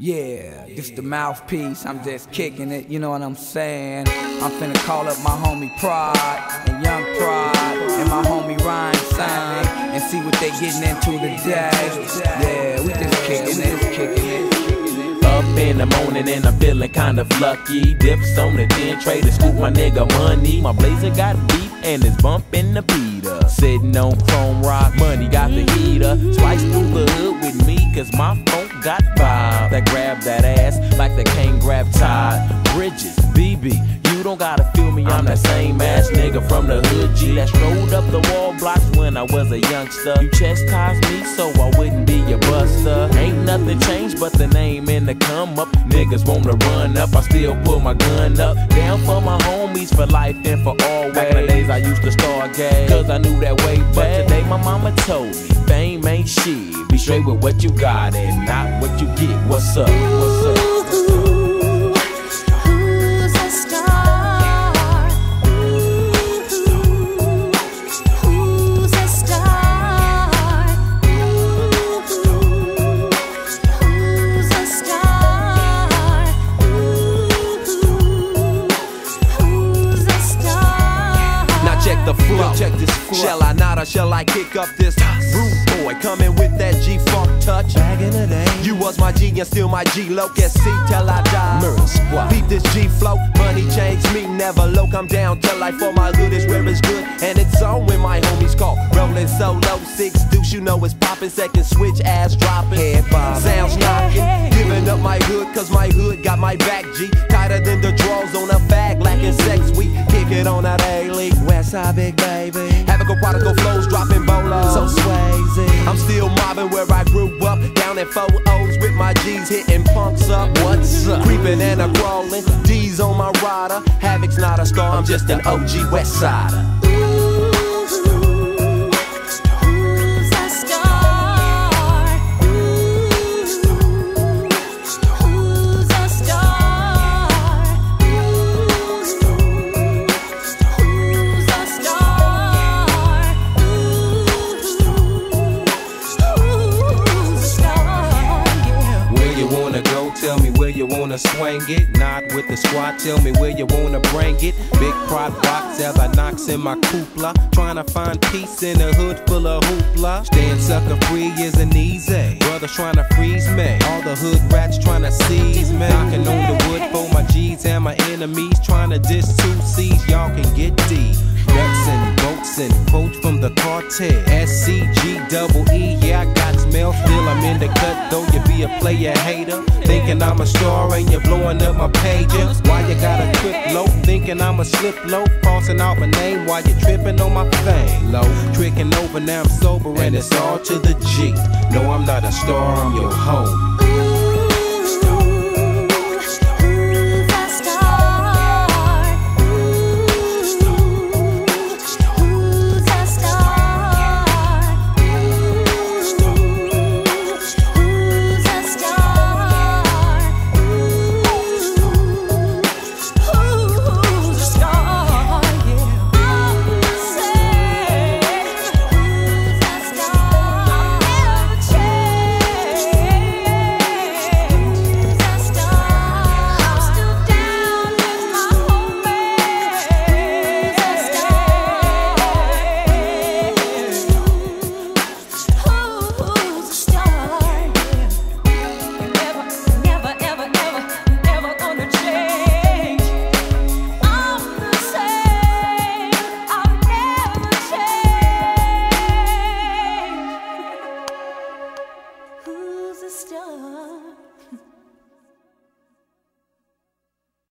Yeah, this the mouthpiece, I'm just kicking it, you know what I'm saying? I'm finna call up my homie Pride and Young Pride and my homie Ryan Sang and see what they getting into today. Yeah, we just kicking it, kicking it. Up in the morning and I'm feeling kind of lucky. Dips on the tin tray to scoop my nigga money. My blazer got beef and it's bumping the beater. Sitting on chrome rock, money got the heater. Slice through the hood with me, cause my phone got vibe. That grab that ass like the cane grab Todd. Bridges, BB, you don't gotta feel me, I'm that same ass nigga from the hood G that strolled up the wall blocks when I was a youngster. You chastised me so I wouldn't be your buster. Ain't nothing changed but the name and the come up. Niggas wanna run up, I still pull my gun up. Down for my homies for life and for always. Back in the days I used to stargaze, cause I knew that way But today my mama told me, fame ain't shit. Be straight with what you got and not what you get. What's up? What's up? Or shall I kick up this rude boy coming with that G funk touch? Back in the day, you was my G and still my G locus C till I die. Murder squad. Beat this G flow. Money changed me, never low. Come down till life for my good is where it's good and it's on when my homies call. Rolling solo six deuce, you know it's popping. Second switch ass dropping. Head Sounds prodigal flows, dropping bolos. So swayzy. I'm still mobbing where I grew up. Down at four O's with my G's hitting punks up. What's up? Creeping and a crawling. D's on my rider. Havoc's not a star, I'm just an OG West Sider. Wanna swing it. Not with the squad, tell me where you wanna bring it. Big prod box, as I knocks in my cupola. Trying to find peace in a hood full of hoopla. Staying sucker free isn't easy. Brothers trying to freeze me. All the hood rats trying to seize me. Knocking on the wood for my G's and my enemies. Trying to diss two C's, y'all can get D. Ducks and boats and quotes from the cartel. SCG double E, yeah, I. Still, I'm in the cut, though you be a player hater. Thinking I'm a star and you're blowing up my pager. Why you gotta trip low? Thinking I'm a slip low. Crossing out my name while you tripping on my fame. Low, tricking over, now I'm sober and it's all to the G. No, I'm not a star, I'm your home.